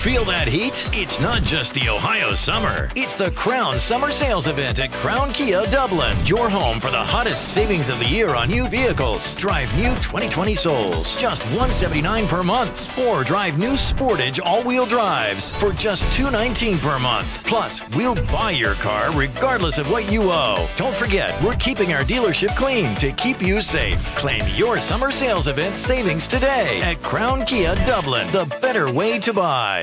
Feel that heat? It's not just the Ohio summer. It's the Crown Summer Sales Event at Crown Kia Dublin. Your home for the hottest savings of the year on new vehicles. Drive new 2020 Souls, just 179 per month. Or drive new Sportage all-wheel drives for just 219 per month. Plus, we'll buy your car regardless of what you owe. Don't forget, we're keeping our dealership clean to keep you safe. Claim your summer sales event savings today at Crown Kia Dublin, the better way to buy.